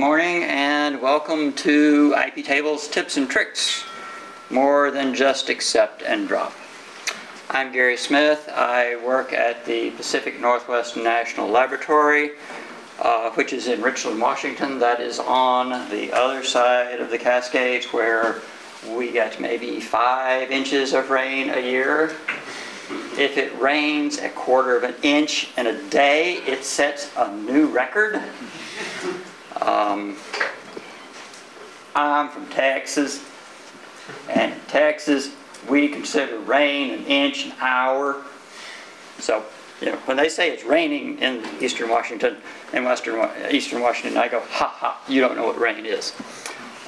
morning and welcome to IP Tables Tips and Tricks. More than just accept and drop. I'm Gary Smith. I work at the Pacific Northwest National Laboratory, uh, which is in Richland, Washington. That is on the other side of the Cascades where we get maybe five inches of rain a year. If it rains a quarter of an inch in a day, it sets a new record. Um, I'm from Texas, and in Texas, we consider rain an inch an hour. So, you know, when they say it's raining in eastern Washington and western eastern Washington, I go, ha ha, you don't know what rain is.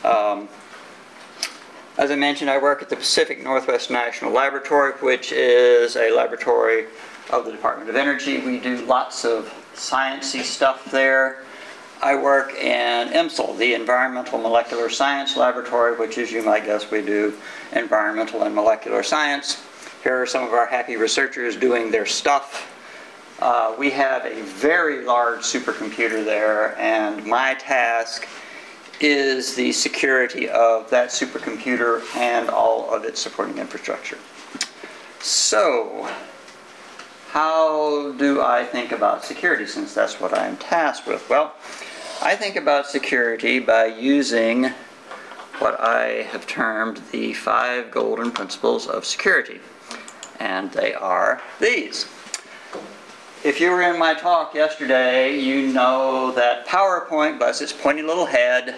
Um, as I mentioned, I work at the Pacific Northwest National Laboratory, which is a laboratory of the Department of Energy. We do lots of sciencey stuff there. I work in EMSL, the Environmental Molecular Science Laboratory, which as you might guess we do environmental and molecular science. Here are some of our happy researchers doing their stuff. Uh, we have a very large supercomputer there and my task is the security of that supercomputer and all of its supporting infrastructure. So, how do I think about security since that's what I'm tasked with? Well, I think about security by using what I have termed the five golden principles of security. And they are these. If you were in my talk yesterday, you know that PowerPoint, bless its pointy little head,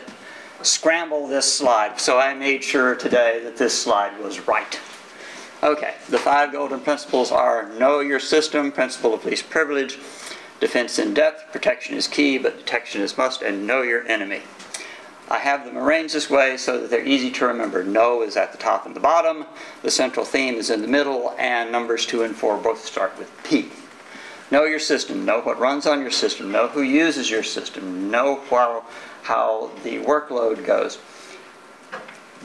scrambled this slide. So I made sure today that this slide was right. Okay, the five golden principles are know your system, principle of least privilege, Defense in depth, protection is key, but detection is must, and know your enemy. I have them arranged this way so that they're easy to remember. No is at the top and the bottom, the central theme is in the middle, and numbers 2 and 4 both start with P. Know your system, know what runs on your system, know who uses your system, know how, how the workload goes.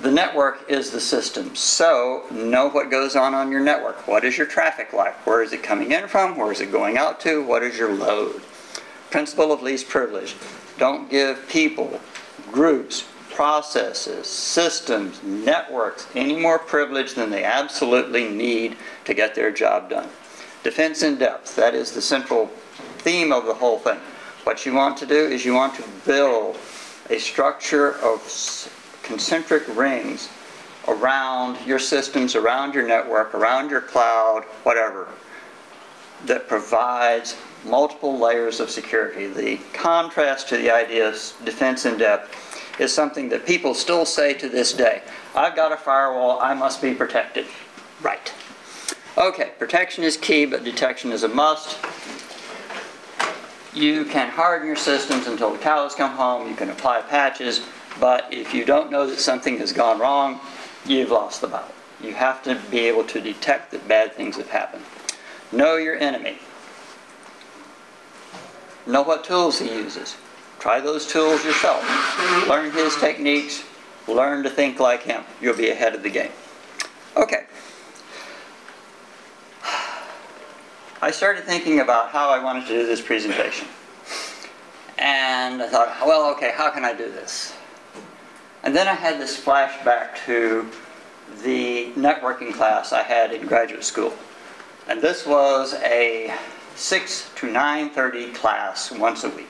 The network is the system, so know what goes on on your network. What is your traffic like? Where is it coming in from? Where is it going out to? What is your load? Principle of least privilege. Don't give people, groups, processes, systems, networks any more privilege than they absolutely need to get their job done. Defense in depth, that is the central theme of the whole thing. What you want to do is you want to build a structure of concentric rings around your systems, around your network, around your cloud, whatever, that provides multiple layers of security. The contrast to the idea of defense in depth is something that people still say to this day. I've got a firewall, I must be protected. Right. Okay, protection is key, but detection is a must. You can harden your systems until the cows come home. You can apply patches. But if you don't know that something has gone wrong, you've lost the battle. You have to be able to detect that bad things have happened. Know your enemy. Know what tools he uses. Try those tools yourself. Learn his techniques. Learn to think like him. You'll be ahead of the game. Okay. I started thinking about how I wanted to do this presentation. And I thought, well, okay, how can I do this? And then I had this flashback to the networking class I had in graduate school. And this was a 6 to 9.30 class once a week.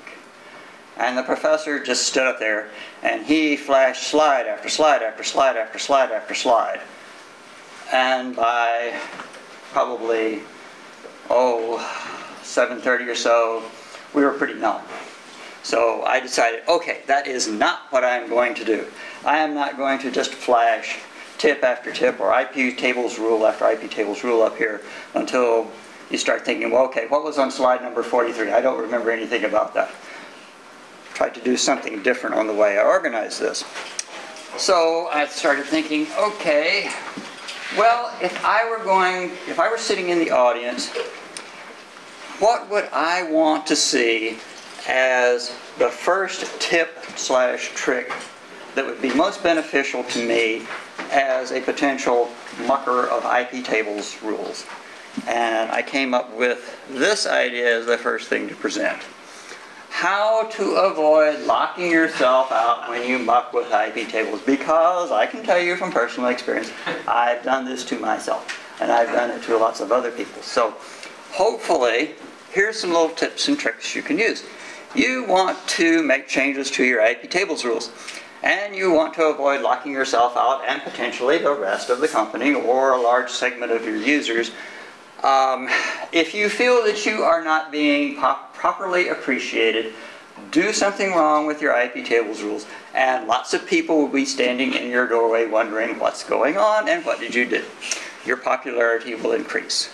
And the professor just stood up there and he flashed slide after slide after slide after slide after slide. And by probably, oh, 7.30 or so, we were pretty numb. So I decided, okay, that is not what I'm going to do. I am not going to just flash tip after tip or IP tables rule after IP tables rule up here until you start thinking, well, okay, what was on slide number 43? I don't remember anything about that. Tried to do something different on the way I organized this. So I started thinking, okay, well, if I were going, if I were sitting in the audience, what would I want to see as the first tip slash trick that would be most beneficial to me as a potential mucker of IP tables rules. And I came up with this idea as the first thing to present. how to avoid locking yourself out when you muck with IP tables because I can tell you from personal experience, I've done this to myself and I've done it to lots of other people. So hopefully, here's some little tips and tricks you can use. You want to make changes to your IP tables rules and you want to avoid locking yourself out and potentially the rest of the company or a large segment of your users um, if you feel that you are not being properly appreciated, do something wrong with your IP tables rules, and lots of people will be standing in your doorway wondering what's going on and what did you do. Your popularity will increase.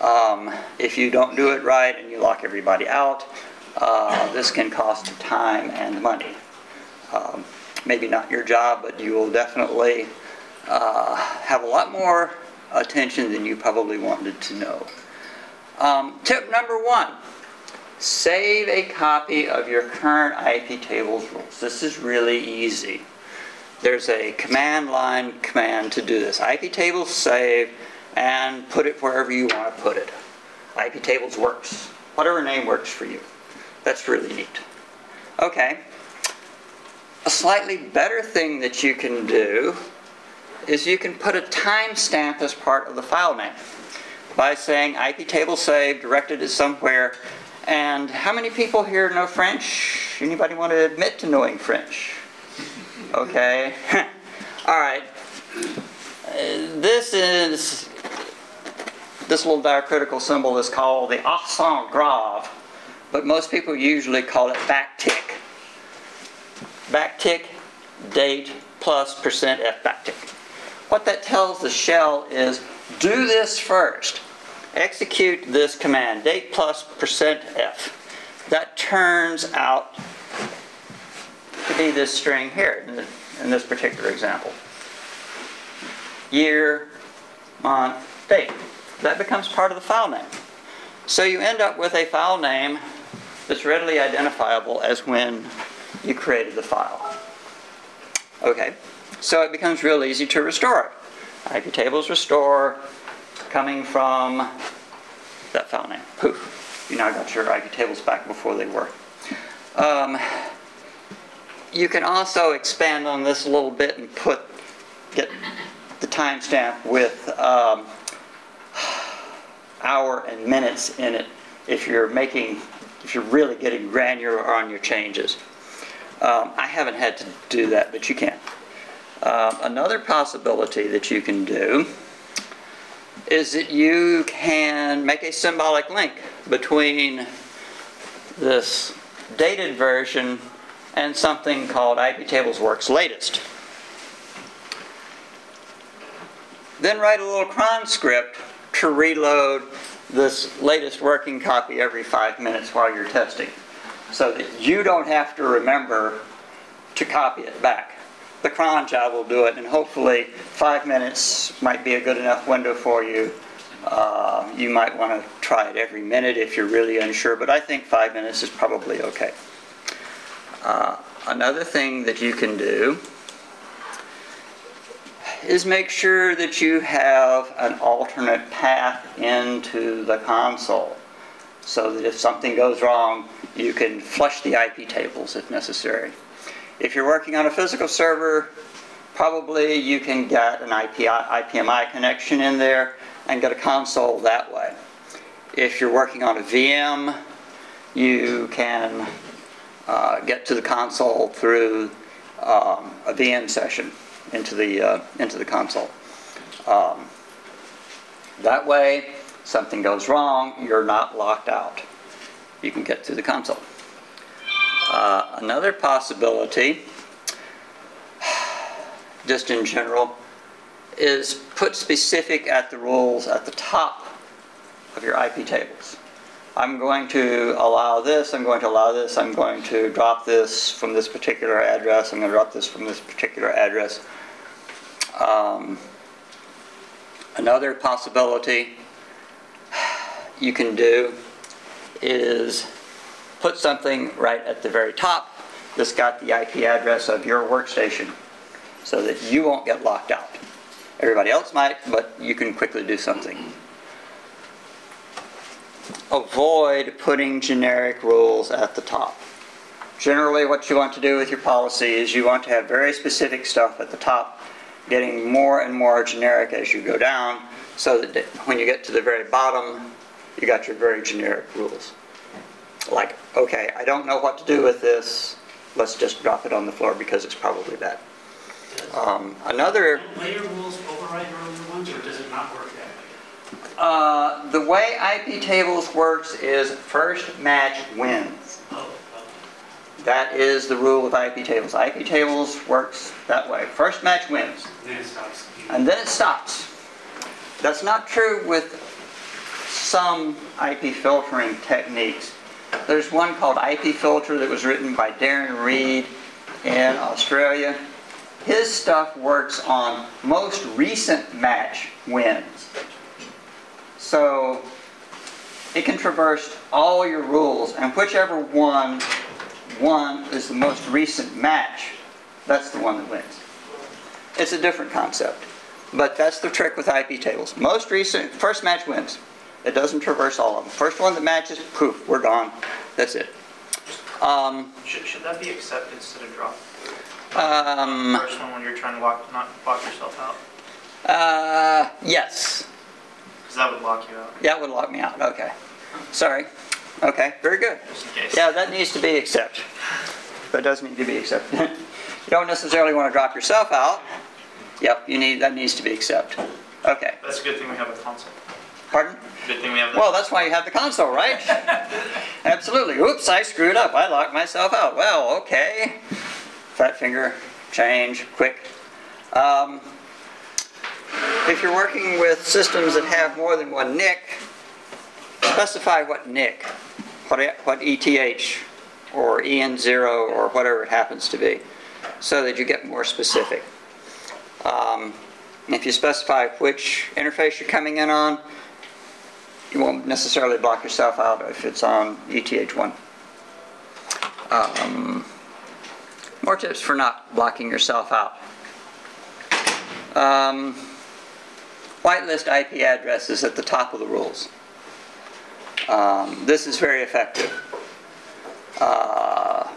Um, if you don't do it right and you lock everybody out, uh, this can cost time and money. Um, maybe not your job, but you will definitely uh, have a lot more attention than you probably wanted to know. Um, tip number one, save a copy of your current IP tables rules. This is really easy. There's a command line command to do this. IP tables save and put it wherever you want to put it. IP tables works. Whatever name works for you. That's really neat. Okay. A slightly better thing that you can do is you can put a timestamp as part of the file name by saying IP table saved, directed it somewhere. And how many people here know French? Anybody want to admit to knowing French? Okay. All right. Uh, this is this little diacritical symbol is called the accent grave, but most people usually call it backtick. Backtick, date plus percent F backtick. What that tells the shell is do this first. Execute this command, date plus percent %f. That turns out to be this string here in, the, in this particular example. Year, month, date. That becomes part of the file name. So you end up with a file name that's readily identifiable as when you created the file. Okay. So it becomes real easy to restore it. IP tables restore coming from that file name. Poof. You now got your IP tables back before they were. Um, you can also expand on this a little bit and put get the timestamp with um, hour and minutes in it if you're making if you're really getting granular on your changes. Um, I haven't had to do that, but you can. Uh, another possibility that you can do is that you can make a symbolic link between this dated version and something called IP Tables Works Latest. Then write a little cron script to reload this latest working copy every five minutes while you're testing so that you don't have to remember to copy it back the cron job will do it, and hopefully five minutes might be a good enough window for you. Uh, you might want to try it every minute if you're really unsure, but I think five minutes is probably okay. Uh, another thing that you can do is make sure that you have an alternate path into the console so that if something goes wrong, you can flush the IP tables if necessary. If you're working on a physical server, probably you can get an IP, IPMI connection in there and get a console that way. If you're working on a VM, you can uh, get to the console through um, a VM session into the, uh, into the console. Um, that way, something goes wrong, you're not locked out. You can get to the console. Uh, another possibility, just in general, is put specific at the rules at the top of your IP tables. I'm going to allow this, I'm going to allow this, I'm going to drop this from this particular address, I'm going to drop this from this particular address. Um, another possibility you can do is put something right at the very top that's got the IP address of your workstation so that you won't get locked out. Everybody else might, but you can quickly do something. Avoid putting generic rules at the top. generally what you want to do with your policy is you want to have very specific stuff at the top, getting more and more generic as you go down, so that when you get to the very bottom, you got your very generic rules. Like, okay, I don't know what to do with this, let's just drop it on the floor because it's probably bad. Um, Another layer rules override earlier ones, or does it not work that way? Uh, the way IP tables works is first match wins. Oh, That is the rule of IP tables. IP tables works that way. First match wins, and then it stops. That's not true with some IP filtering techniques. There's one called IP filter that was written by Darren Reed in Australia. His stuff works on most recent match wins. So it can traverse all your rules, and whichever one one is the most recent match, that's the one that wins. It's a different concept, but that's the trick with IP tables. Most recent, first match wins. It doesn't traverse all of them. First one that matches, poof, we're gone. That's it. Um, Should, should that be accept instead of drop? um, First one when you're trying to lock, not lock yourself out, uh, yes. because that would lock you out, That would lock me out. Okay. Sorry. Okay, very good. just in case. Yeah, that needs to be accept. That does need to be accepted. you don't necessarily want to drop yourself out. Yep, you need that needs to be accept. Okay. That's a good thing we have a console. Pardon? Good thing we have. Well, that's why you have the console, right? Absolutely. Oops, I screwed up. I locked myself out. Well, okay. Fat finger, change, quick. Um, if you're working with systems that have more than one NIC, specify what NIC, what, what ETH or EN0 or whatever it happens to be, so that you get more specific. Um, if you specify which interface you're coming in on, you won't necessarily block yourself out if it's on E ETH1. Um, more tips for not blocking yourself out. Um, whitelist IP addresses at the top of the rules. Um, this is very effective. Uh,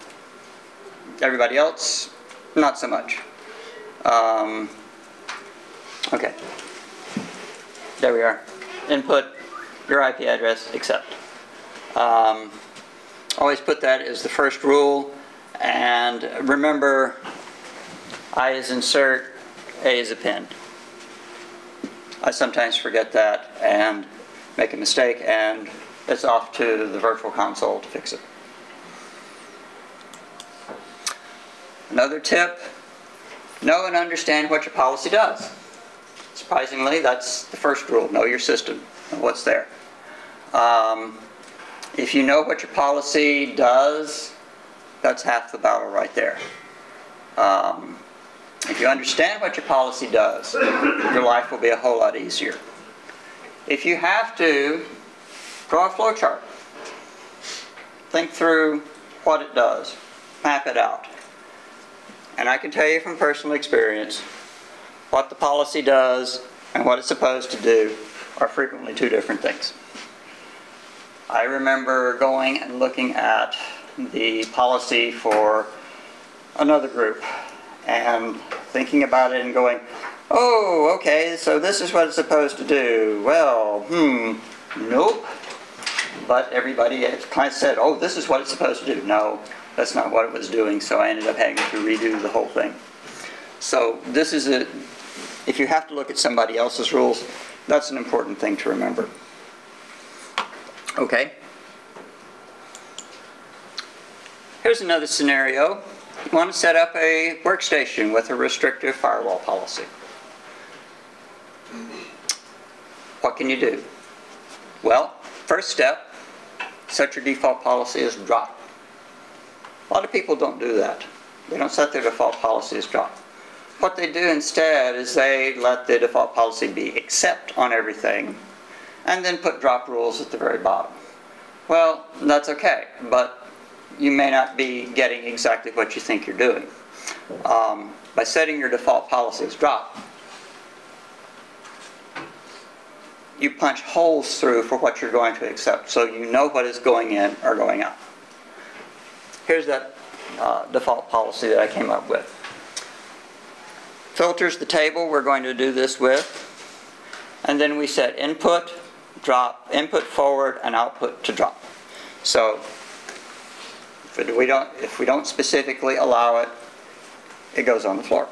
everybody else, not so much. Um, okay. There we are. Input your IP address, accept. Um, always put that as the first rule, and remember, I is insert, A is append. I sometimes forget that and make a mistake, and it's off to the virtual console to fix it. Another tip, know and understand what your policy does. Surprisingly, that's the first rule, know your system, know what's there. Um, if you know what your policy does, that's half the battle right there. Um, if you understand what your policy does, your life will be a whole lot easier. If you have to, draw a flow chart. Think through what it does, map it out. And I can tell you from personal experience, what the policy does and what it's supposed to do are frequently two different things. I remember going and looking at the policy for another group and thinking about it and going, oh, okay, so this is what it's supposed to do. Well, hmm, nope. But everybody of said, oh, this is what it's supposed to do. No, that's not what it was doing, so I ended up having to redo the whole thing. So this is a, if you have to look at somebody else's rules, that's an important thing to remember. Okay. Here's another scenario. You want to set up a workstation with a restrictive firewall policy. What can you do? Well, first step, set your default policy as drop. A lot of people don't do that. They don't set their default policy as drop. What they do instead is they let the default policy be accept on everything and then put drop rules at the very bottom. Well, that's okay, but you may not be getting exactly what you think you're doing. Um, by setting your default policy as drop, you punch holes through for what you're going to accept so you know what is going in or going out. Here's that uh, default policy that I came up with. Filters the table we're going to do this with. And then we set input, drop, input forward, and output to drop. So if we don't, if we don't specifically allow it, it goes on the floor.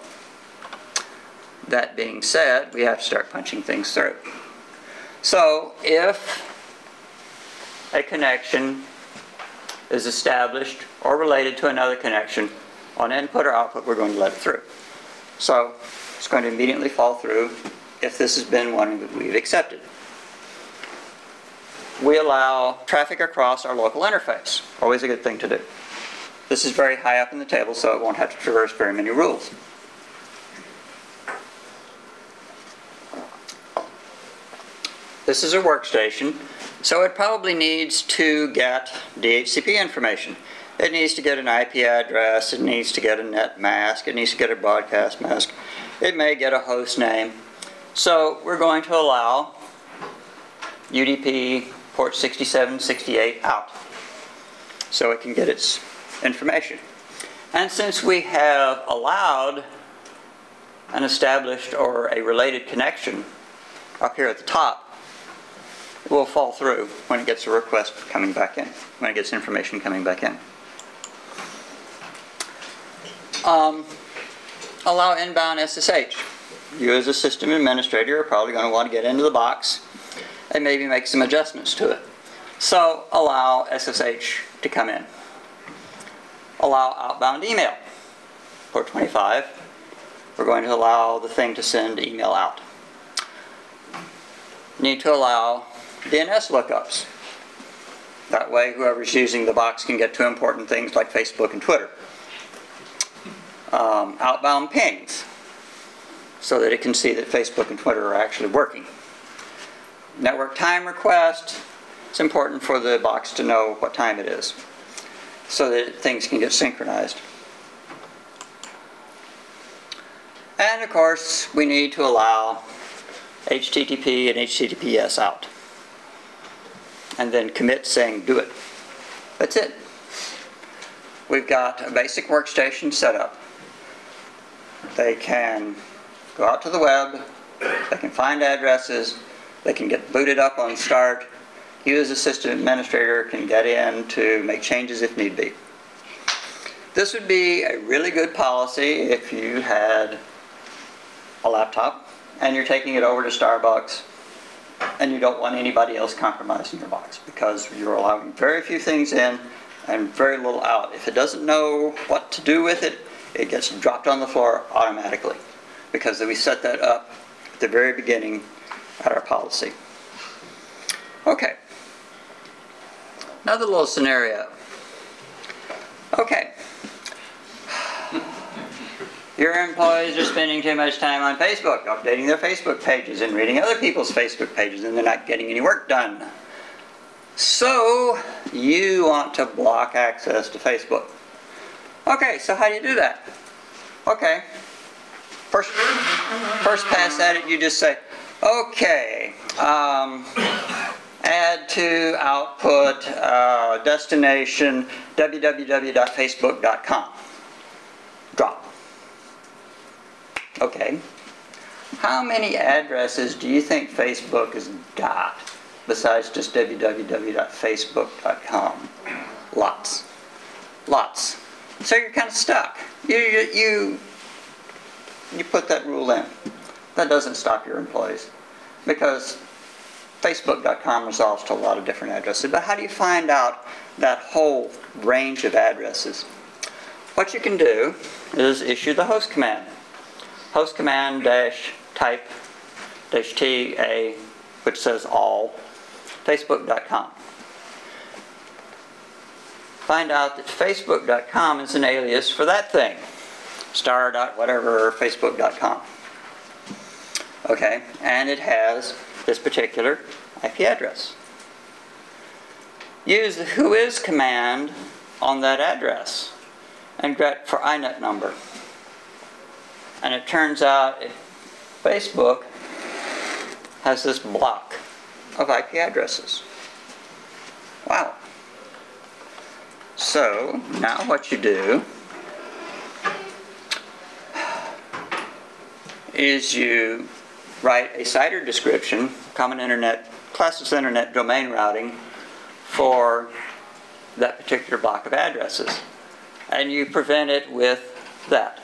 That being said, we have to start punching things through. So if a connection is established or related to another connection on input or output, we're going to let it through. So it's going to immediately fall through if this has been one that we've accepted. We allow traffic across our local interface. Always a good thing to do. This is very high up in the table, so it won't have to traverse very many rules. This is a workstation, so it probably needs to get DHCP information. It needs to get an IP address, it needs to get a net mask, it needs to get a broadcast mask, it may get a host name. So we're going to allow UDP port 6768 out so it can get its information. And since we have allowed an established or a related connection up here at the top, will fall through when it gets a request coming back in, when it gets information coming back in. Um, allow inbound SSH. You as a system administrator are probably going to want to get into the box and maybe make some adjustments to it. So allow SSH to come in. Allow outbound email. Port 25, we're going to allow the thing to send email out. Need to allow DNS lookups. That way whoever's using the box can get to important things like Facebook and Twitter. Um, outbound pings so that it can see that Facebook and Twitter are actually working. Network time request, it's important for the box to know what time it is so that things can get synchronized. And of course, we need to allow HTTP and HTTPS out. And then commit saying do it. That's it. We've got a basic workstation set up. They can go out to the web, they can find addresses, they can get booted up on start, you as a system administrator can get in to make changes if need be. This would be a really good policy if you had a laptop and you're taking it over to Starbucks and you don't want anybody else compromising your box because you're allowing very few things in and very little out. If it doesn't know what to do with it, it gets dropped on the floor automatically because we set that up at the very beginning at our policy. Okay. Another little scenario. Okay. Your employees are spending too much time on Facebook, updating their Facebook pages and reading other people's Facebook pages, and they're not getting any work done. So, you want to block access to Facebook. Okay, so how do you do that? Okay. First, first pass at it, you just say, okay, um, add to output uh, destination www.facebook.com. Drop. Okay. How many addresses do you think Facebook has got besides just www.facebook.com? Lots. Lots. So you're kind of stuck. You, you, you, put that rule in. That doesn't stop your employees because Facebook.com resolves to a lot of different addresses. But how do you find out that whole range of addresses? What you can do is issue the host command. Host command dash type dash T A, which says all, Facebook.com. Find out that Facebook.com is an alias for that thing. Star dot whatever Facebook.com. Okay, and it has this particular IP address. Use the whois command on that address and get for INET number. And it turns out Facebook has this block of IP addresses. Wow. So now what you do is you write a CIDR description, Common Internet, Classless Internet Domain Routing, for that particular block of addresses. And you prevent it with that.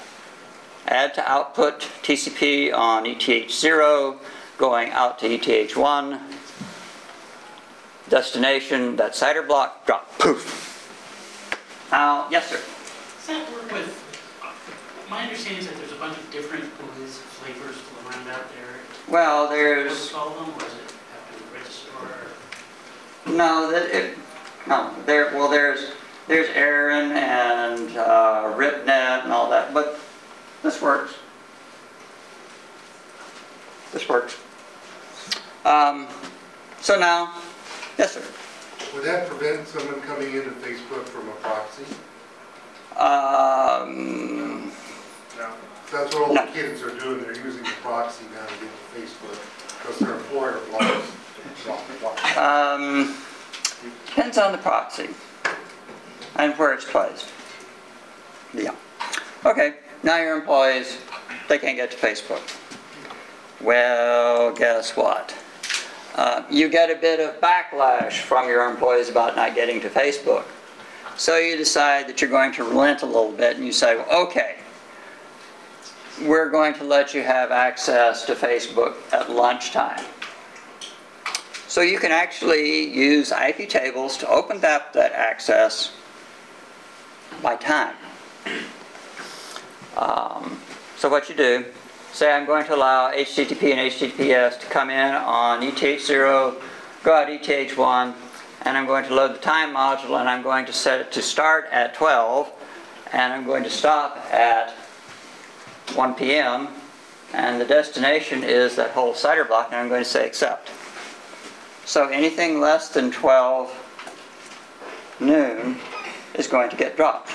Add to output TCP on ETH0, going out to ETH1, destination, that CIDR block, drop, poof. Now, yes, sir. Does that work with, uh, my understanding is that there's a bunch of different Wiz flavors around out there. Well, there's, all of them, or does it have to register? no, that it, no, there, well, there's, there's ARIN and uh, RipNet and all that, but this works. This works. Um, so now, yes, sir. Would that prevent someone coming into Facebook from a proxy? Um, No. That's what all No. the kids are doing, they're using the proxy now to get to Facebook, because their employer blocks. blocks. um, depends on the proxy and where it's placed. Yeah. Okay, now your employees, they can't get to Facebook. Well, guess what? Uh, you get a bit of backlash from your employees about not getting to Facebook. So you decide that you're going to relent a little bit and you say, well, okay, we're going to let you have access to Facebook at lunchtime. So you can actually use IP tables to open up that access by time. Um, so what you do, say I'm going to allow HTTP and HTTPS to come in on ETH0, go out ETH1, and I'm going to load the time module and I'm going to set it to start at 12 and I'm going to stop at 1 p.m. and the destination is that whole CIDR block and I'm going to say accept. So anything less than 12 noon is going to get dropped.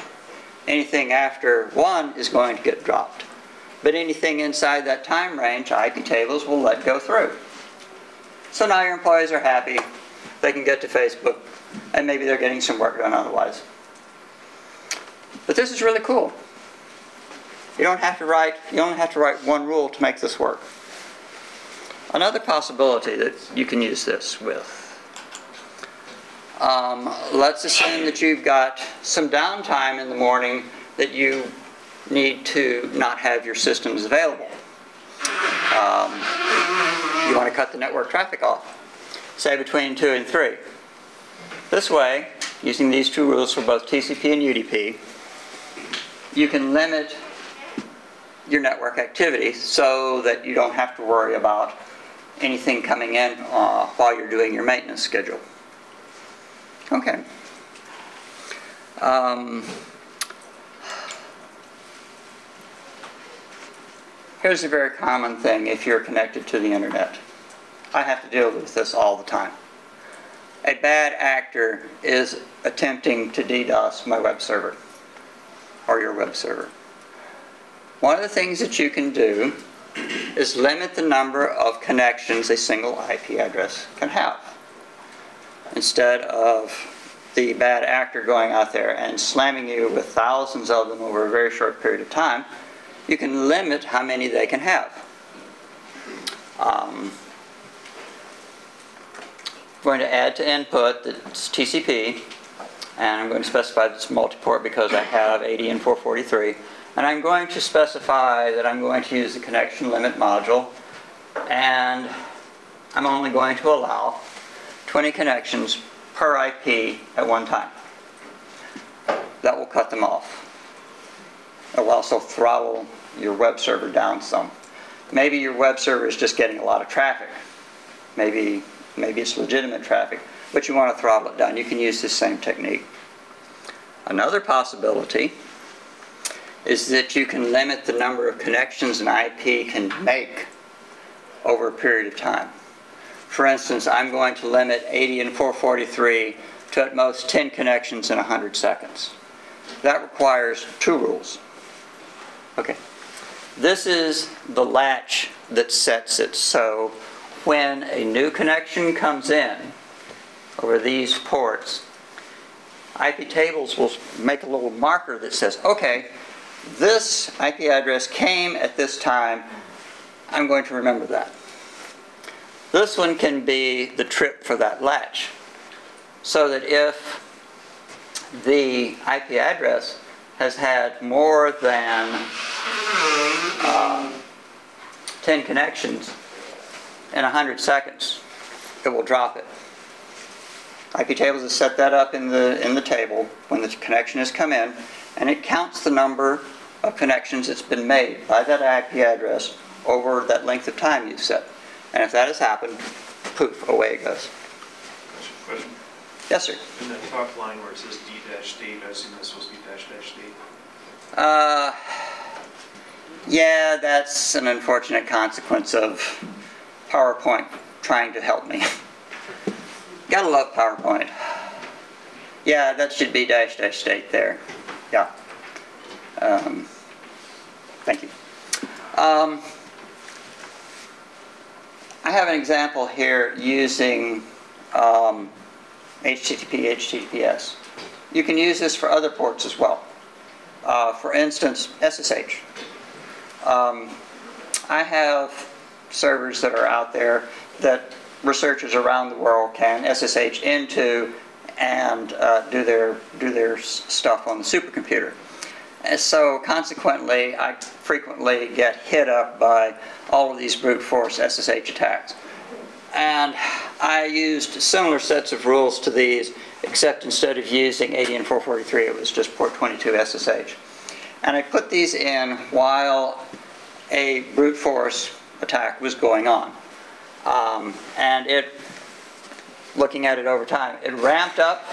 Anything after 1 is going to get dropped. But anything inside that time range, IP tables will let go through. So now your employees are happy, they can get to Facebook, and maybe they're getting some work done otherwise. But this is really cool. You don't have to write, you only have to write one rule to make this work. Another possibility that you can use this with. Um, let's assume that you've got some downtime in the morning that you need to not have your systems available. Um, you want to cut the network traffic off, say between 2 and 3. This way, using these two rules for both TCP and UDP, you can limit your network activity so that you don't have to worry about anything coming in uh, while you're doing your maintenance schedule. Okay. Um, here's a very common thing if you're connected to the internet. I have to deal with this all the time. A bad actor is attempting to DDoS my web server or your web server. One of the things that you can do is limit the number of connections a single IP address can have. Instead of the bad actor going out there and slamming you with thousands of them over a very short period of time, you can limit how many they can have. Um, I'm going to add to input that's TCP, and I'm going to specify that it's multi-port because I have 80 and 443. And I'm going to specify that I'm going to use the connection limit module, and I'm only going to allow 20 connections per IP at one time. That will cut them off. It will also throttle your web server down some. Maybe your web server is just getting a lot of traffic. Maybe, maybe it's legitimate traffic, but you want to throttle it down. You can use this same technique. Another possibility is that you can limit the number of connections an IP can make over a period of time. For instance, I'm going to limit 80 and 443 to at most 10 connections in 100 seconds. That requires two rules. Okay. This is the latch that sets it so when a new connection comes in over these ports, IP tables will make a little marker that says, okay, this IP address came at this time I'm going to remember that. This one can be the trip for that latch. So that if the IP address has had more than um, 10 connections in 100 seconds, it will drop it. IP tables has set that up in the, in the table when the connection has come in, and it counts the number of connections that's been made by that IP address over that length of time you've set. And if that has happened, poof, away it goes. Question, Yes, sir. in that top line where it says D dash D, I assume that's supposed to be dash dash D. Uh, yeah, that's an unfortunate consequence of PowerPoint trying to help me. Gotta love PowerPoint. Yeah, that should be dash dash state there. Yeah. Um, thank you. Um, I have an example here using um, HTTP, HTTPS. You can use this for other ports as well. Uh, for instance, SSH. Um, I have servers that are out there that researchers around the world can SSH into and uh, do their do their stuff on the supercomputer. And so consequently, I frequently get hit up by all of these brute force SSH attacks. And I used similar sets of rules to these, except instead of using ADN 443, it was just port 22 SSH. And I put these in while a brute force attack was going on. Um, and it, looking at it over time, it ramped up,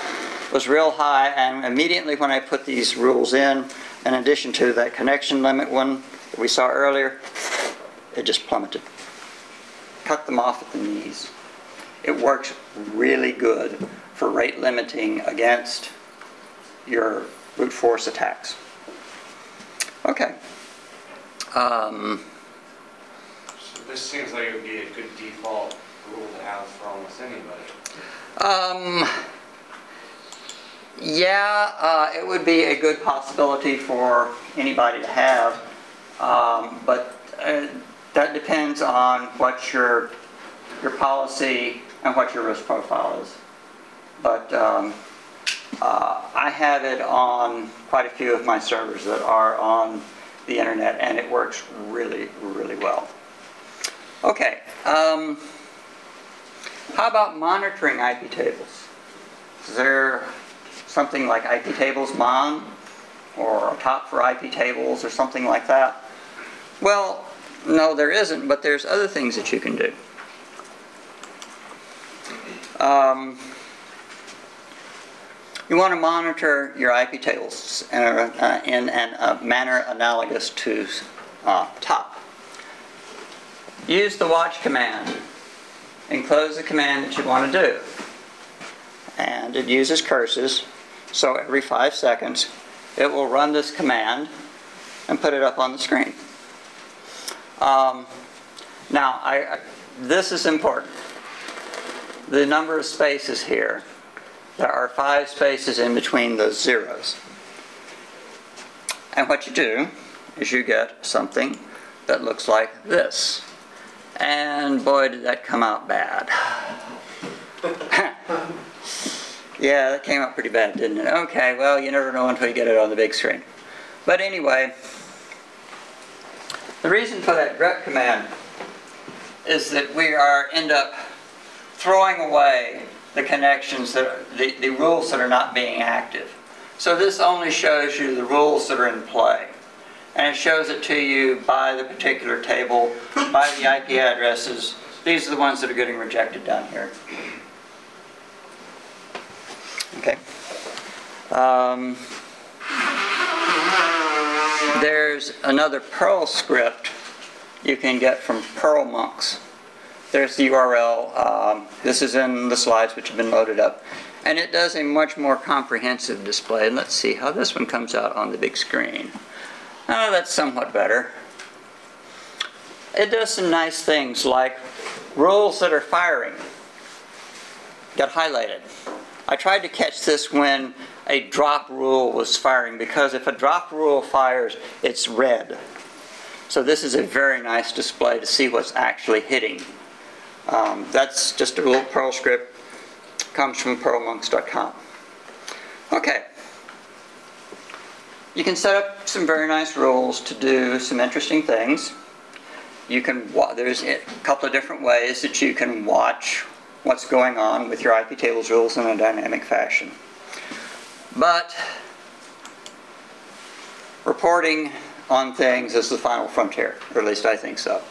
was real high, and immediately when I put these rules in, in addition to that connection limit one that we saw earlier, it just plummeted cut them off at the knees. It works really good for rate limiting against your brute force attacks. Okay. Um, So this seems like it would be a good default rule to have for almost anybody. um, yeah, uh, it would be a good possibility for anybody to have, um, but uh, that depends on what your your policy and what your risk profile is. But um, uh, I have it on quite a few of my servers that are on the internet, and it works really, really well. Okay. Um, how about monitoring IP tables? Is there something like IP tables mon or a top for IP tables or something like that? Well, no, there isn't, but there's other things that you can do. Um, you want to monitor your IP tables in a, uh, in an- a manner analogous to uh, top. Use the watch command. Enclose the command that you want to do. And it uses curses, so every five seconds it will run this command and put it up on the screen. Um, now, I, I, this is important. The number of spaces here, there are five spaces in between those zeros. And what you do is you get something that looks like this. And boy, did that come out bad. yeah, that came out pretty bad, didn't it? Okay, well, you never know until you get it on the big screen. But anyway, the reason for that grep command is that we are end up throwing away the connections that are, the, the rules that are not being active. So this only shows you the rules that are in play. And it shows it to you by the particular table, by the IP addresses. These are the ones that are getting rejected down here. Okay. Um, there's another Perl script you can get from Perl monks. There's the URL. Um, this is in the slides which have been loaded up. And it does a much more comprehensive display. And let's see how this one comes out on the big screen. Oh, that's somewhat better. It does some nice things like rules that are firing get highlighted. I tried to catch this when a drop rule was firing because if a drop rule fires, it's red. So this is a very nice display to see what's actually hitting. Um, That's just a little Perl script, comes from perlmonks.com. Okay. You can set up some very nice rules to do some interesting things. You can, there's a couple of different ways that you can watch what's going on with your IP tables rules in a dynamic fashion. But reporting on things is the final frontier, or at least I think so.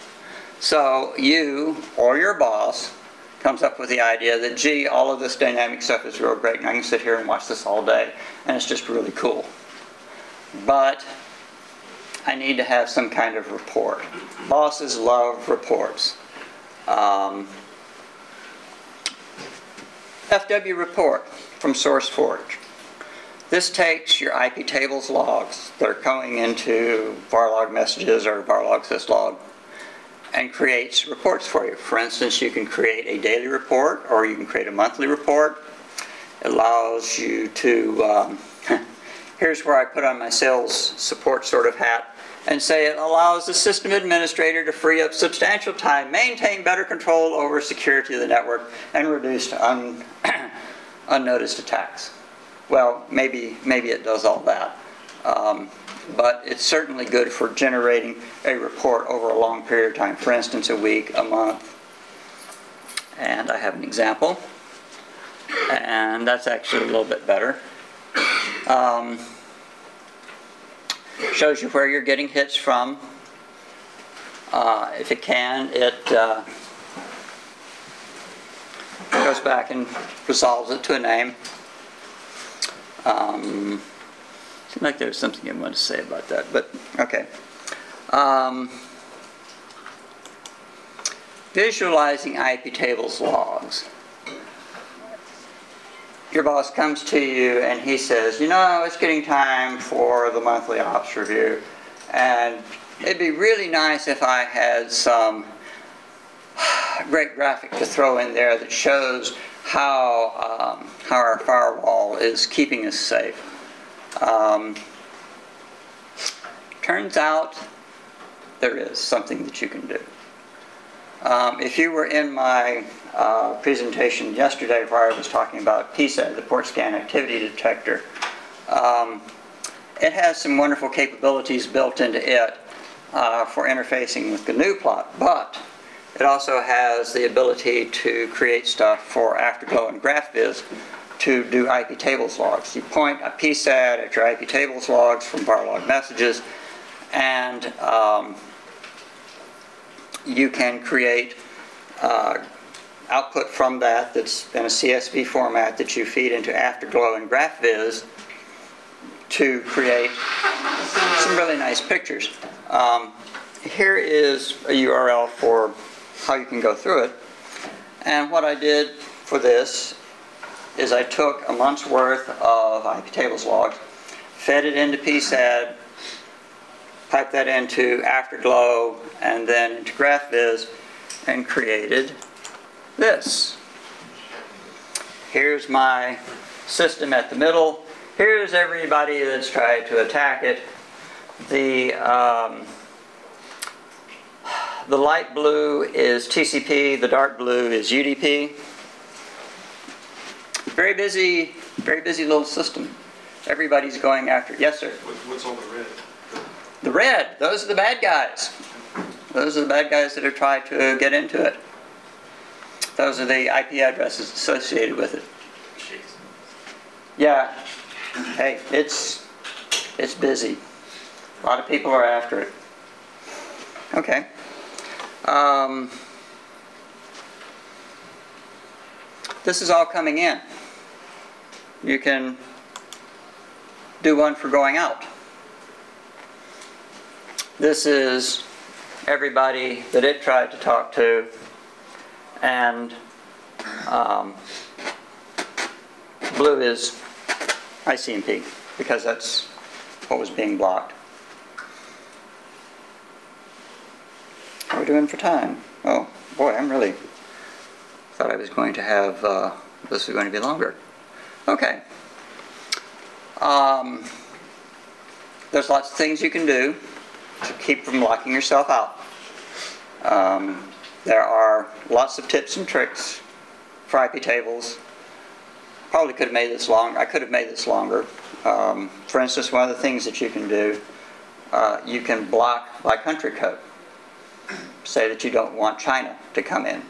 So you or your boss comes up with the idea that, gee, all of this dynamic stuff is real great, and I can sit here and watch this all day, and it's just really cool. But I need to have some kind of report. Bosses love reports. Um, FW report from SourceForge. This takes your IP tables logs that are going into varlog messages or varlog syslog and creates reports for you. For instance, you can create a daily report or you can create a monthly report. It allows you to, um, here's where I put on my sales support sort of hat and say it allows the system administrator to free up substantial time, maintain better control over security of the network, and reduce un- unnoticed attacks. Well, maybe, maybe it does all that. Um, but it's certainly good for generating a report over a long period of time, for instance, a week, a month. And I have an example. And that's actually a little bit better. Um, shows you where you're getting hits from. Uh, if it can, it uh, goes back and resolves it to a name. Um, seemed like there was something I wanted to say about that, but okay. Um, visualizing IP tables logs. Your boss comes to you and he says, you know, it's getting time for the monthly ops review, and it'd be really nice if I had some great graphic to throw in there that shows how, um, how our firewall is keeping us safe. Um, turns out there is something that you can do. Um, if you were in my uh, presentation yesterday where I was talking about PSAD, the port scan activity detector, um, it has some wonderful capabilities built into it uh, for interfacing with GNU plot, but it also has the ability to create stuff for Afterglow and GraphViz to do IP tables logs. You point a PSAD at your IP tables logs from varlog messages, and um, you can create uh, output from that that's in a CSV format that you feed into Afterglow and GraphViz to create some really nice pictures. Um, here is a URL for how you can go through it. And what I did for this is I took a month's worth of IP tables logs, fed it into PSAD, piped that into Afterglow, and then into GraphViz, and created this. Here's my system at the middle. Here's everybody that's tried to attack it. The um, the light blue is TCP, the dark blue is UDP. Very busy, very busy little system. Everybody's going after it. Yes, sir. What's on the red? The red, those are the bad guys. Those are the bad guys that have tried to get into it. Those are the IP addresses associated with it. Yeah. Hey, it's it's busy. A lot of people are after it. Okay. Um, this is all coming in. You can do one for going out. This is everybody that it tried to talk to, and um, blue is ICMP because that's what was being blocked. How are we doing for time? Oh, boy, I'm really thought I was going to have uh, this was going to be longer. Okay. Um, there's lots of things you can do. to keep from locking yourself out. Um, There are lots of tips and tricks for IP tables. Probably could have made this long, I could have made this longer. Um, For instance, one of the things that you can do, uh, you can block by country code. Say that you don't want China to come in.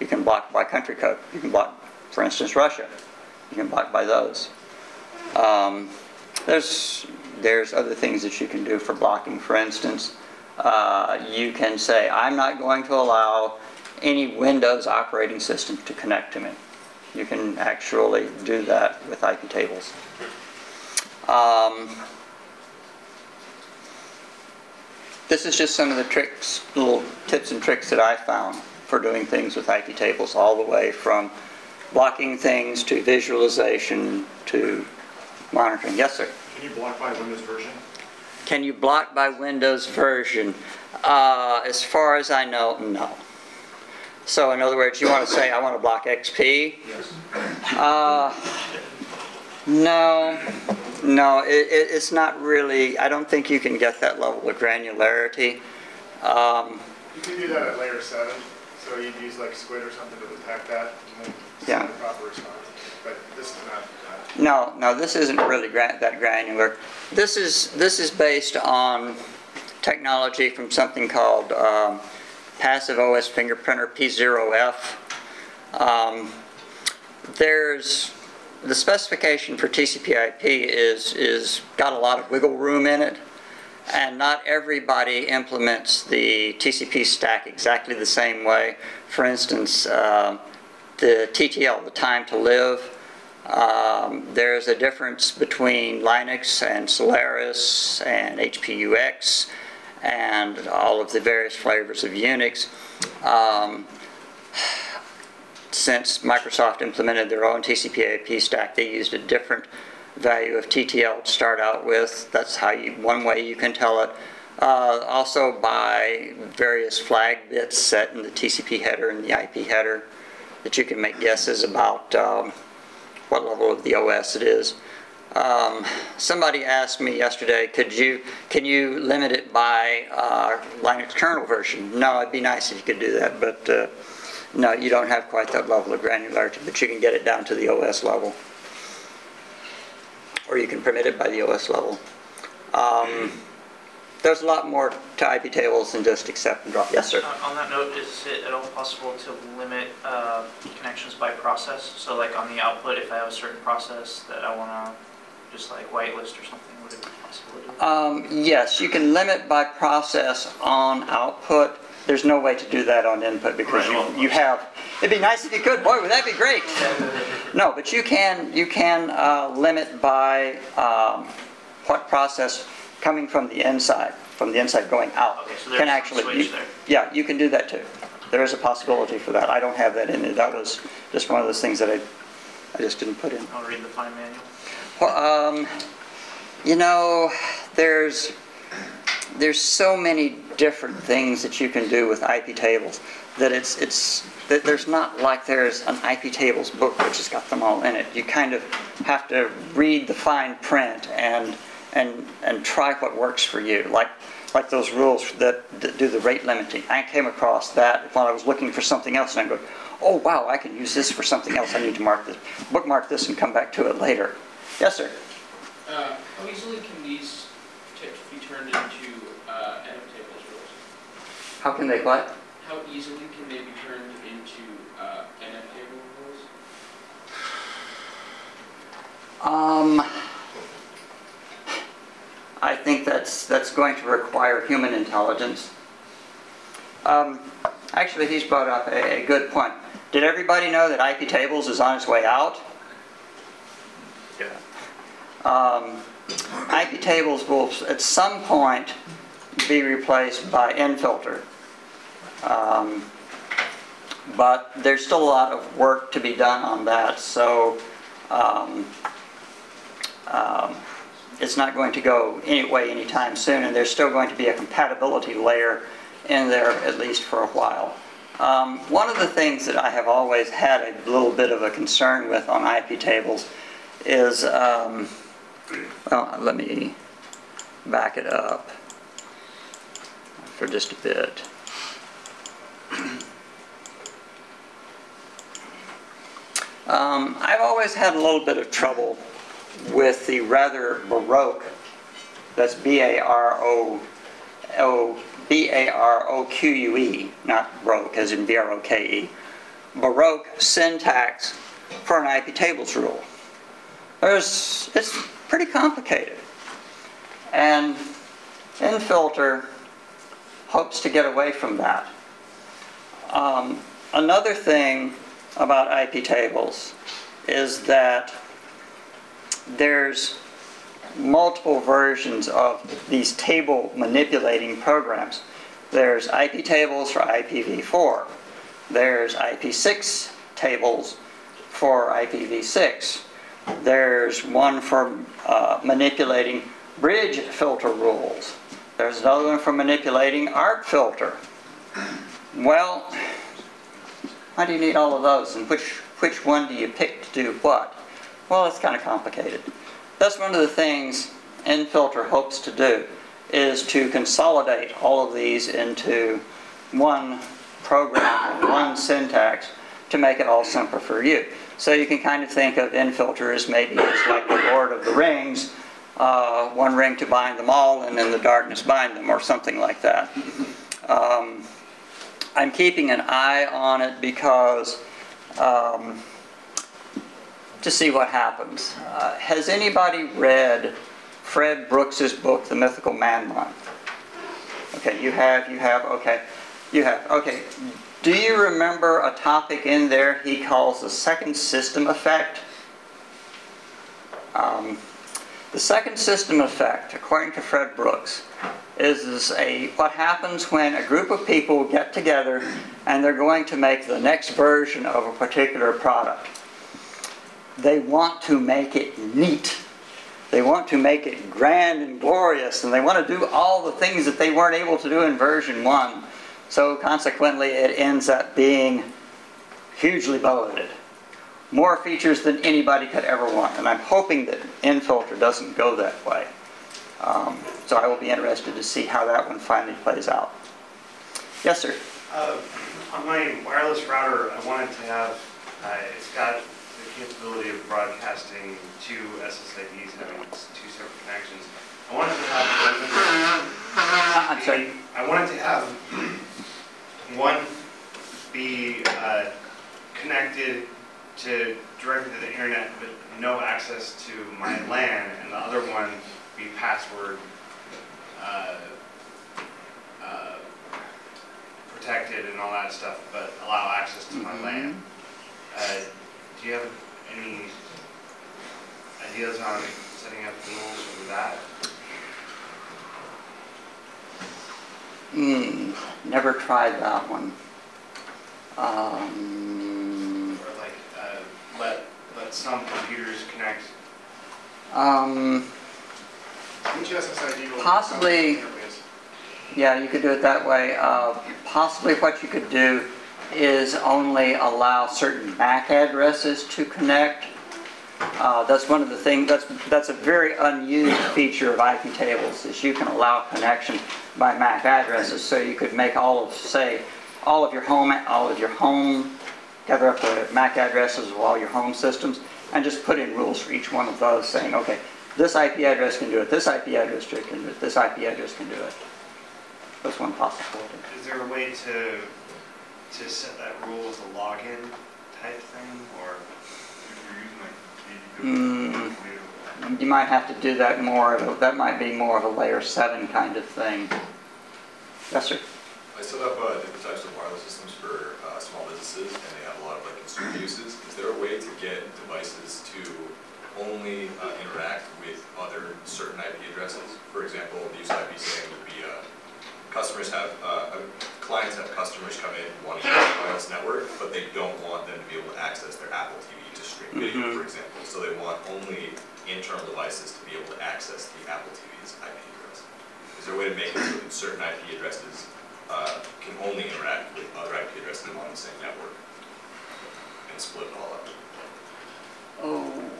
You can block by country code. You can block, for instance, Russia. You can block by those. Um, There's, there's other things that you can do for blocking. For instance, uh, you can say, I'm not going to allow any Windows operating system to connect to me. You can actually do that with IP tables. Um, This is just some of the tricks, little tips and tricks that I found for doing things with IP tables, all the way from blocking things to visualization to monitoring. Yes, sir? Can you block by Windows version? Can you block by Windows version? Uh, as far as I know, no. So in other words, you want to say, I want to block XP? Yes. Uh, no, no, it, it, it's not really, I don't think you can get that level of granularity. Um, You can do that at layer seven, so you'd use like squid or something to detect that and then Yeah. the proper response. But this is not, No, no, this isn't really that granular. This is, this is based on technology from something called um, Passive OS Fingerprinter P0F. Um, There's, the specification for TCP/IP is, is got a lot of wiggle room in it, and not everybody implements the TCP stack exactly the same way. For instance, uh, the TTL, the time to live, um, There's a difference between Linux and Solaris and HPUX and all of the various flavors of Unix. Um, Since Microsoft implemented their own TCP/IP stack, they used a different value of TTL to start out with. That's how you, one way you can tell it. Uh, Also by various flag bits set in the TCP header and the IP header that you can make guesses about um, what level of the OS it is. Um, Somebody asked me yesterday, could you, can you limit it by uh, Linux kernel version? No, it'd be nice if you could do that, but uh, no, you don't have quite that level of granularity, but you can get it down to the OS level. Or you can permit it by the OS level. Um, There's a lot more to IP tables and just accept and drop. Yes, sir? Uh, On that note, is it at all possible to limit uh, connections by process? So like on the output, if I have a certain process that I want to just like whitelist or something, would it be possible to do? Um, Yes, you can limit by process on output. There's no way to do that on input because Right, you, you have, it'd be nice if you could, boy, would that be great. No, but you can, you can uh, limit by um, what process coming from the inside, from the inside going out. Okay, so can actually. you- there. Yeah, you can do that too. There is a possibility for that. I don't have that in it. That was just one of those things that I, I just didn't put in. I'll read the fine manual. Well, um, you know, there's, there's so many different things that you can do with IP tables that it's, it's, that there's not like there's an IP tables book which has got them all in it. You kind of have to read the fine print and, and, and try what works for you. Like, like those rules that, that do the rate limiting. I came across that while I was looking for something else and I go, oh wow, I can use this for something else. I need to mark this, bookmark this and come back to it later. Yes, sir. Uh, How easily can these tips be turned into uh, NF tables rules? How can they what? How easily can they be turned into uh, NF table rules? Um, I think that's, that's going to require human intelligence. Um, actually, he's brought up a, a good point. Did everybody know that IP tables is on its way out? Yeah. Um, IP tables will at some point be replaced by NFilter. Um, but there's still a lot of work to be done on that, so um, um, it's not going to go anyway anytime soon, and there's still going to be a compatibility layer in there at least for a while. Um, one of the things that I have always had a little bit of a concern with on IP tables is, um, well, let me back it up. for just a bit. Um, I've always had a little bit of trouble with the rather baroque, that's B-A-R-O, B-A-R-O-Q-U-E, not broke as in B-R-O-K-E, baroque syntax for an IP tables rule. There's, it's pretty complicated. And InFilter hopes to get away from that. Um, another thing about IP tables is that there's multiple versions of these table manipulating programs. There's IP tables for IPv4. There's IP6 tables for IPv6. There's one for uh, manipulating bridge filter rules. There's another one for manipulating ARP filter. Well, why do you need all of those and which, which one do you pick to do what? Well, it's kind of complicated. That's one of the things InFilter hopes to do is to consolidate all of these into one program, one syntax to make it all simpler for you. So you can kind of think of InFilter as maybe it's like the Lord of the Rings, uh, one ring to bind them all and in the darkness bind them or something like that. Um, I'm keeping an eye on it because um, to see what happens. Uh, has anybody read Fred Brooks's book, The Mythical Man Month? Okay, you have, you have, okay, you have, okay. Do you remember a topic in there he calls the second system effect? Um, the second system effect, according to Fred Brooks, is, is a what happens when a group of people get together and they're going to make the next version of a particular product. They want to make it neat. They want to make it grand and glorious, and they want to do all the things that they weren't able to do in version 1. So consequently, it ends up being hugely bloated. More features than anybody could ever want, and I'm hoping that InFilter doesn't go that way. Um, so I will be interested to see how that one finally plays out. Yes, sir. Uh, On my wireless router, I wanted to have, uh, it's got capability of broadcasting two SSIDs having two separate connections. I wanted to have, Uh, I'm sorry. I wanted to have one be uh, connected to, directly to the internet, but no access to my LAN, and the other one be password uh, uh, protected and all that stuff, but allow access to my LAN. Uh, Do you have any ideas on setting up rules for that? Hmm, never tried that one. Um, Or like, uh, let, let some computers connect um, Each SSID will. Possibly- yeah, you could do it that way. Uh, possibly what you could do is only allow certain MAC addresses to connect. Uh, that's one of the things, that's, that's a very unused feature of IP tables, is you can allow connection by MAC addresses. So you could make all of, say, all of your home, all of your home, gather up the MAC addresses of all your home systems, and just put in rules for each one of those, saying, okay, this IP address can do it, this IP address can do it, this IP address can do it. That's one possibility. Is there a way to, to set that rule as a login type thing, or? Hmm. You might have to do that more, of a- that might be more of a layer seven kind of thing. Yes, sir? I set up uh, different types of wireless systems for uh, small businesses, and they have a lot of like consumer uses. Is there a way to get devices to only uh, interact with other certain IP addresses? For example, the use I'd be saying would be, uh, customers have, uh, uh, clients have customers come in wanting to use the wireless network, but they don't want them to be able to access their Apple TV to stream video, Mhm. for example. So they want only internal devices to be able to access the Apple TV's IP address. Is there a way to make it so that certain IP addresses uh, can only interact with other IP addresses on the same network and split it all up? Oh.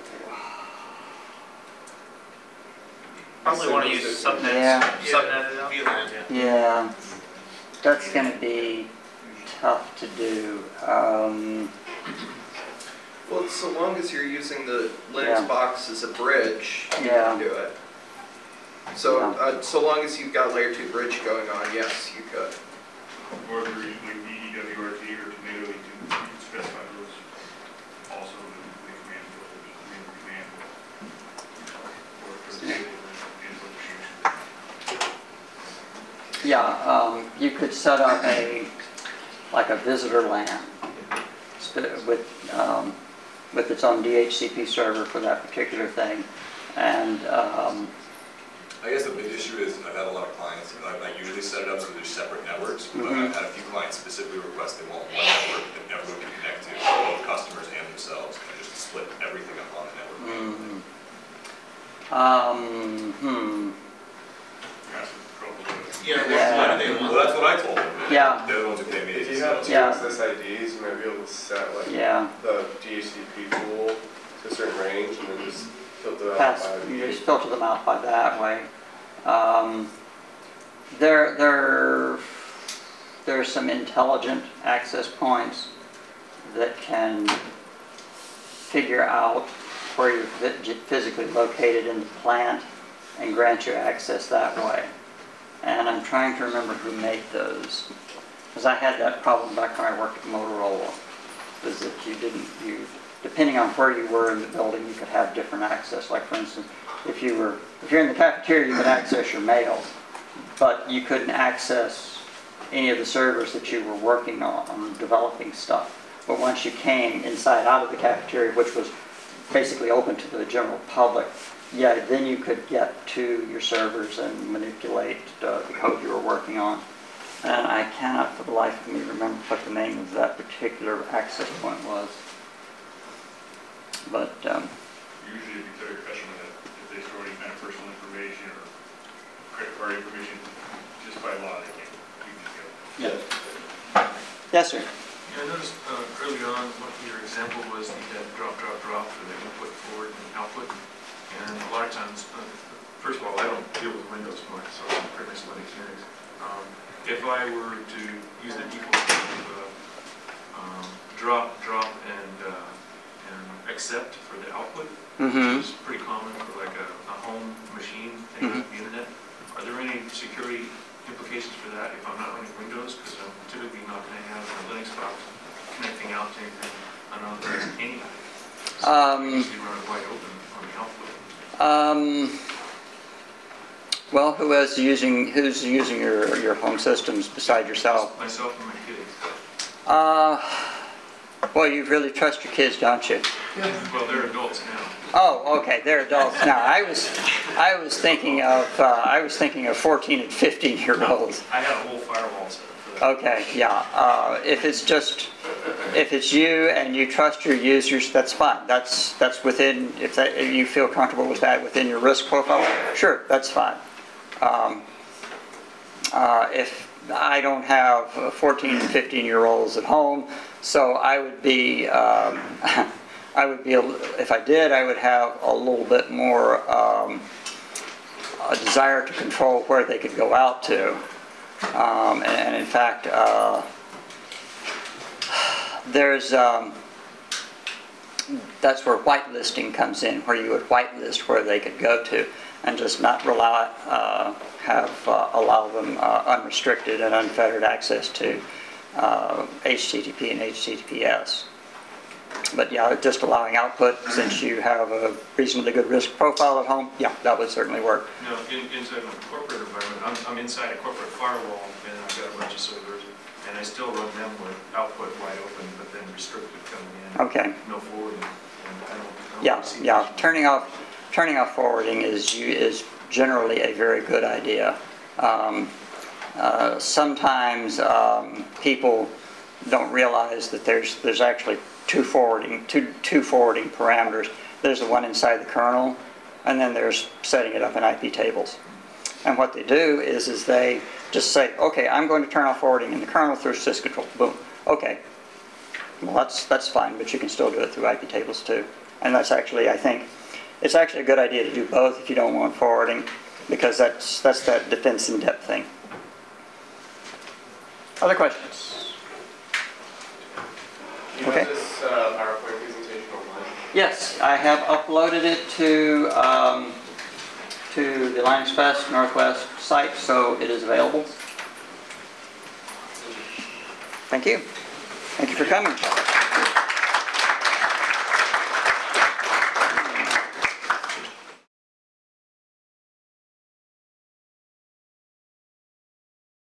Probably want to use subnets, Yeah. subnet it out. Yeah, that's gonna be tough to do. Um, Well, so long as you're using the Yeah. Linux box as a bridge, you Yeah. can do it. So, Yeah. uh, so long as you've got layer two bridge going on, yes, you could. Or if you're using like DD-WRT or Tomato, you can you can specify those also in the command field, in the command. Or for the table, input change. Yeah, um, you could set up a, like a visitor LAN with, um, with its own DHCP server for that particular thing. And, um, I guess the big issue is I've had a lot of clients, and I usually set it up so there's separate networks, but Mhm. I've had a few clients specifically request they want one network that everyone can connect to, both customers and themselves, and just split everything up on the network. mm, um, hmm, That's the trouble with it. Yeah, Yeah. what do they want? Well, that's what I told them. and Yeah. They're the ones who pay me. If you have two Yeah. SSIDs, you might be able to set like yeah. the DHCP pool to a certain range and then just filter out Pass, by. you just filter them out by that way. Um, There, there, there's some intelligent access points that can figure out where you're phy- physically located in the plant and grant you access that way. And I'm trying to remember who made those, because I had that problem back when I worked at Motorola, was that you didn't, you, depending on where you were in the building, you could have different access. Like for instance, if you were, if you're in the cafeteria, you could access your mail, but you couldn't access any of the servers that you were working on, on developing stuff. But once you came inside out of the cafeteria, which was basically open to the general public, yeah, then you could get to your servers and manipulate uh, the code you were working on. And I cannot for the life of me remember what the name of that particular access point was. But, um, Usually if you tell your customer that if they store any kind of personal information or credit card information, just by law, they can't, you can go. Yeah. Yes, sir. Yeah, I noticed uh, early on, what your example was you had drop, drop, drop for the input, forward, and output. And a lot of times, uh, first of all, I don't deal with Windows much, so I'm pretty much Linux Unix. Um, If I were to use the default of uh, um, drop, drop, and, uh, and accept for the output, Mm-hmm. which is pretty common for like a, a home machine taking up the internet, are there any security implications for that if I'm not running Windows? Because I'm typically not going to have a Linux box connecting out to anything unauthorized anyway. So I Um, run it wide open on the output. Um, well, who is using, who's using your, your home systems beside yourself? Myself and my kids. Uh, well, you really trust your kids, don't you? Yeah. Well, they're adults now. Oh, okay, they're adults now. I was, I was thinking of, uh, I was thinking of 14 and 15 year olds. I have a whole firewall set up for that. Okay, yeah, uh, if it's just, if it's you and you trust your users, that's fine. That's, that's within, if that, if you feel comfortable with that within your risk profile, sure, that's fine. Um, uh, if, I don't have uh, 14 and 15 year olds at home, so I would be, um, I would be, if I did, I would have a little bit more, um, a desire to control where they could go out to. Um, and in fact, uh, there's, um, that's where whitelisting comes in, where you would whitelist where they could go to and just not allow, uh, have, uh, allow them uh, unrestricted and unfettered access to uh, HTTP and HTTPS. But yeah, just allowing output, since you have a reasonably good risk profile at home, yeah, that would certainly work. No, in, inside my corporate environment, I'm, I'm inside a corporate firewall, and I've got a bunch of servers, and I still run them with output wide open, but then restricted coming in. Okay. No forwarding, and I don't. I don't Yeah, yeah, turning off, turning off forwarding is, you- is generally a very good idea. Um, uh, Sometimes um, people don't realize that there's, there's actually two forwarding, two, two forwarding parameters. There's the one inside the kernel, and then there's setting it up in IP tables. And what they do is, is they just say, okay, I'm going to turn off forwarding in the kernel through syscontrol, boom, okay. Well, that's, that's fine, but you can still do it through IP tables too. And that's actually, I think, it's actually a good idea to do both if you don't want forwarding, because that's, that's that defense in depth thing. Other questions? You Okay. this uh, PowerPoint presentation online? Yes, I have uploaded it to, um, to the LinuxFest Northwest site, so it is available. Thank you. Thank you for coming.